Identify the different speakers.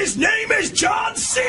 Speaker 1: his name is John C.